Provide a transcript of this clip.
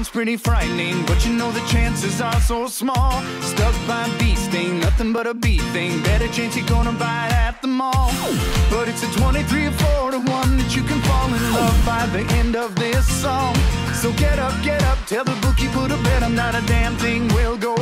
sounds pretty frightening, but you know the chances are so small. Stuck by a bee sting, nothing but a bee thing. Better chance you're gonna buy it at the mall. But it's a 23 or 4 to 1 that you can fall in love by the end of this song. So get up, get up, tell the bookie put a bet on not a damn thing will go